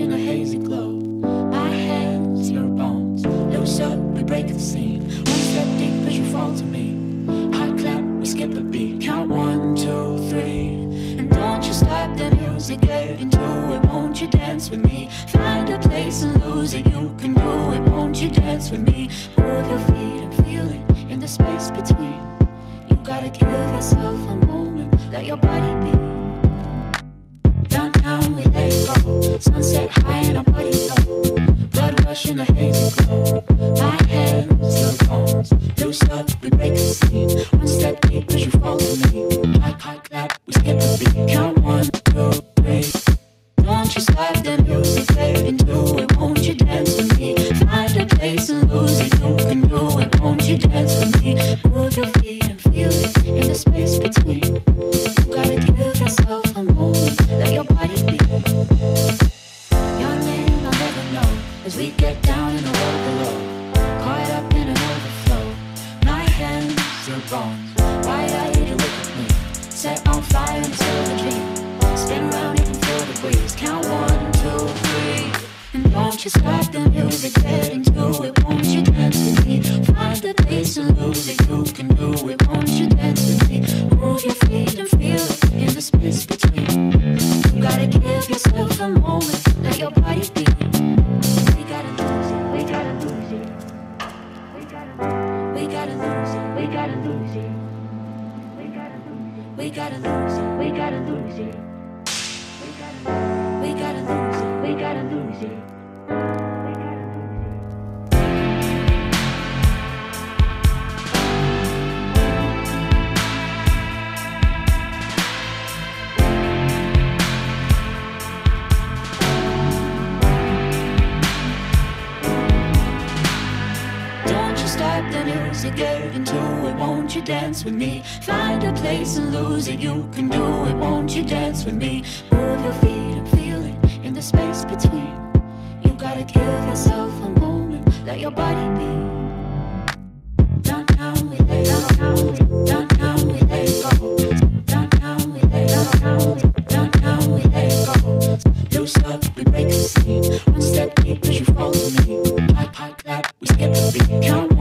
in a hazy glow. My hands, your bones. Loose up, we break the scene. One step deep as you fall to me. Heart clap, we skip a beat. Count one, two, three. And don't you stop the music, get into it. Won't you dance with me? Find a place and lose it. You can do it. Won't you dance with me? Move your feet and feel it in the space between. You gotta give yourself a moment. Let your body be. Sunset high and our body low. Blood rush in a hazy down in the world below. Caught up in an overflow. My hands, your bones. Why are you look at me. Set on fire until the dream. Spin around, can feel the breeze. Count one, two, three. And don't you stop the music, get into it. Won't you dance with me? Find the place and lose it. You can do it. Won't you dance with me? Move your feet and feel it in the space between. You gotta give yourself a moment. We gotta. Lose it. We gotta lose it. We gotta lose it. We gotta lose it. We gotta lose it. We gotta lose it. You get into it. Won't you dance with me? Find a place and lose it. You can do it. Won't you dance with me? Move your feet and feel it in the space between. You gotta give yourself a moment. Let your body be. Down, down, we lay, down, down, down, down, we lay, go. Down, down, we lay, down, down, down, down, we lay, go. Loose up, we break the scene. One step deep as you follow me. High, high, clap, we skip the beat. Count